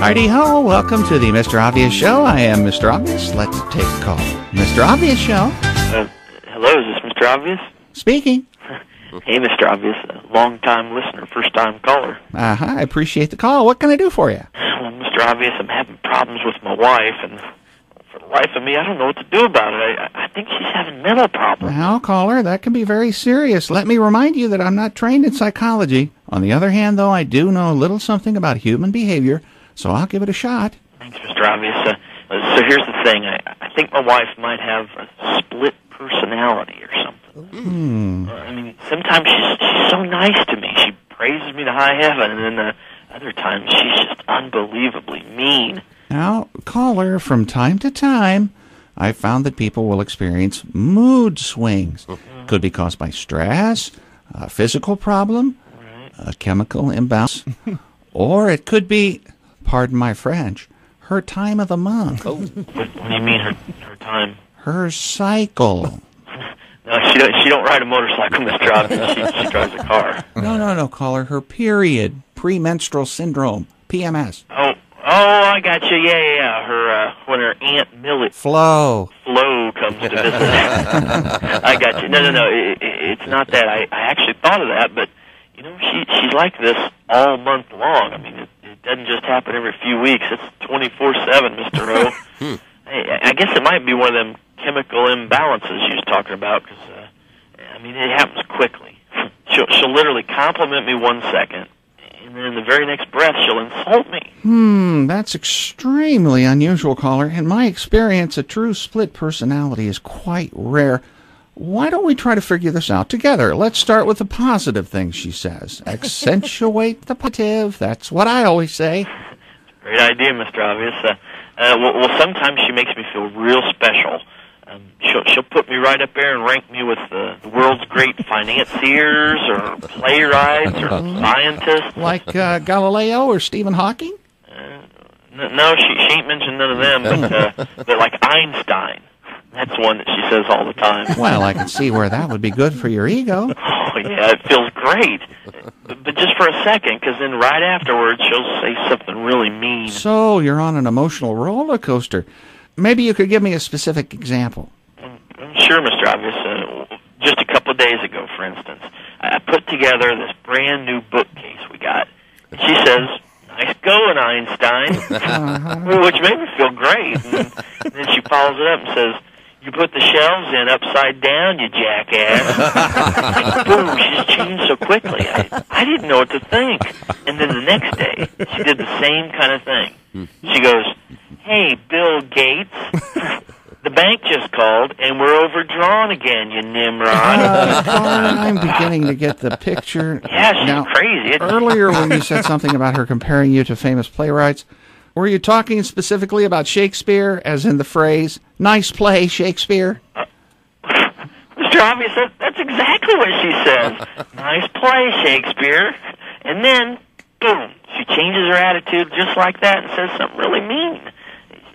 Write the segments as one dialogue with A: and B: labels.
A: Heidi ho, welcome to the Mr. Obvious Show. I am Mr. Obvious. Let's take a call. Mr. Obvious Show.
B: Uh, hello, is this Mr. Obvious?
A: Speaking.
B: Hey, Mr. Obvious, long-time listener, first-time caller.
A: Uh-huh, I appreciate the call. What can I do for you?
B: Well, Mr. Obvious, I'm having problems with my wife, and for the life of me, I don't know what to do about it. I, I think she's having mental problems.
A: Well, caller, that can be very serious. Let me remind you that I'm not trained in psychology. On the other hand, though, I do know a little something about human behavior, so I'll give it a shot.
B: Thanks, Mr. Obvious. Uh, uh, so here's the thing. I, I think my wife might have a split personality or something.
A: Hmm.
B: Uh, I mean, sometimes she's, she's so nice to me. She praises me to high heaven, and then uh, other times she's just unbelievably mean.
A: Now, caller, from time to time, I've found that people will experience mood swings. Could be caused by stress, a physical problem, a chemical imbalance, or it could be, pardon my French, her time of the month,
B: What, what do you mean her her time?
A: her cycle.
B: No, she don't. She don't ride a motorcycle, Mr. Obvious. She, she drives a car.
A: No, no, no, call her her period, premenstrual syndrome, PMS,
B: Oh, oh, I got you. Yeah, yeah, yeah. Her uh, when her aunt Millie
A: flow.
B: Flo comes to visit. I got you. No, no, no. It, it, it's not that. I, I actually thought of that, but you know, she she's like this all month long. I mean, doesn't just happen every few weeks. It's twenty four seven, Mister O. I, I guess it might be one of them chemical imbalances you was talking about. Because uh, I mean, it happens quickly. She'll she'll literally compliment me one second, and then in the very next breath, she'll insult me.
A: Hmm, that's extremely unusual, caller. In my experience, a true split personality is quite rare. Why don't we try to figure this out together? Let's start with the positive things she says. Accentuate the positive. That's what I always say.
B: Great idea, Mr. Obvious. Uh, uh, well, well, sometimes she makes me feel real special. Um, she'll she'll put me right up there and rank me with the, the world's great financiers or playwrights or scientists.
A: Like uh, Galileo or Stephen Hawking?
B: N- no, she she ain't mentioned none of them, but uh, but like Einstein. That's one that she says all the time.
A: Well, I can see where that would be good for your ego.
B: Oh yeah, it feels great, but, just for a second, because then right afterwards she'll say something really mean.
A: So, you're on an emotional roller coaster. Maybe you could give me a specific example.
B: Sure, Mr. Obvious. Uh, just a couple of days ago, for instance, I put together this brand new bookcase we got. She says, "Nice going, Einstein," which made me feel great. And then she follows it up and says, "You put the shelves in upside down, you jackass." Boom! She just changed so quickly. I, I didn't know what to think. And then the next day, she did the same kind of thing. She goes, "Hey, Bill Gates." The bank just called, and we're overdrawn again, you Nimrod.
A: Uh, I'm beginning to get the picture.
B: yeah, she's
A: now,
B: crazy.
A: Earlier when you said something about her comparing you to famous playwrights, were you talking specifically about Shakespeare, as in the phrase "nice play, Shakespeare"?
B: Mr. Obvious, that, that's exactly what she says. nice play, Shakespeare. And then, boom, she changes her attitude just like that and says something really mean.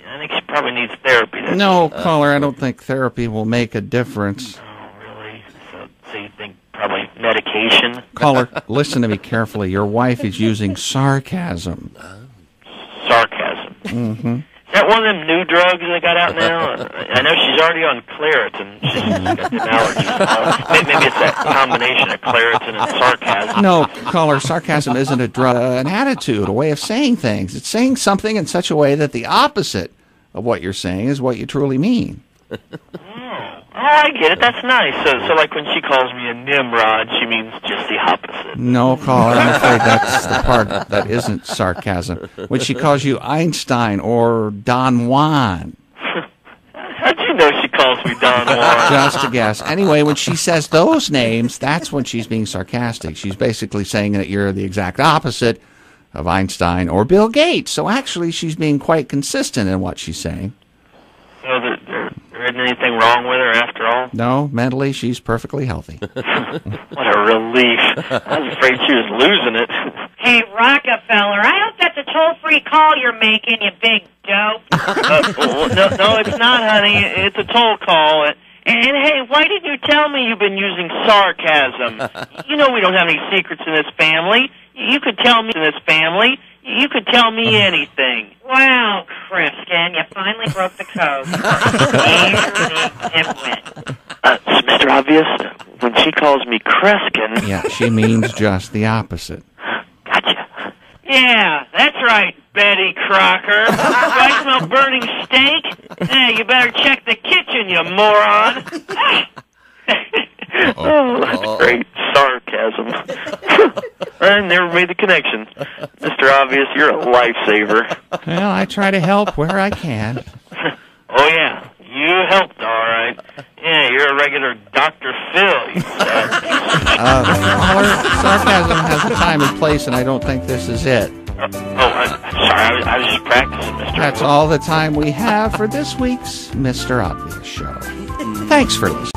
B: I think she probably needs therapy. That's
A: No, caller, I don't think therapy will make a difference.
B: Oh, really? So, so you think probably medication?
A: Caller, listen to me carefully. Your wife is using sarcasm.
B: Sarcasm. Mm-hmm. Is that one of them new drugs they got out now? I know she's already on Claritin. She's got some allergies. Uh, maybe it's that combination of Claritin and sarcasm.
A: No, caller, sarcasm isn't a drug, uh, an attitude, a way of saying things. It's saying something in such a way that the opposite of what you're saying is what you truly mean.
B: Oh, I get it. That's nice. So, so like when she calls me a Nimrod, she means just the opposite.
A: No, caller, I'm afraid that's the part that isn't sarcasm. When she calls you Einstein or Don Juan,
B: How'd you know she calls me Don Juan?
A: just a guess. Anyway, when she says those names, that's when she's being sarcastic. She's basically saying that you're the exact opposite of Einstein or Bill Gates. So actually, she's being quite consistent in what she's saying.
B: So there, there, there isn't anything wrong with her after all?
A: No, mentally, she's perfectly healthy.
B: What a relief. I was afraid she was losing it.
C: Hey, Rockefeller, I hope that's a toll-free call you're making, you big dope.
B: Uh, well, no, no, it's not, honey. It's a toll call. And, and hey, why didn't you tell me you've been using sarcasm? You know we don't have any secrets in this family. You could tell me in this family. You could tell me anything.
C: Wow, Kreskin, you finally broke the code. Nitwit.
B: Uh, Mr. Obvious, when she calls me Kreskin,
A: Yeah, she means just the opposite.
B: gotcha. Yeah, that's right, Betty Crocker. Do I smell burning steak? Yeah, you better check the kitchen, you moron. oh, that's great sarcasm. I never made the connection. Mr. Obvious, you're a lifesaver.
A: Well, I try to help where I can.
B: Oh, yeah, you helped, all right. Yeah, you're a regular Dr. Phil, you said.
A: Uh, caller, sarcasm has a time and place, and I don't think this is it.
B: Oh, I'm sorry, I was, I was just practicing, Mr.
A: That's all the time we have for this week's Mr. Obvious Show. Thanks for listening.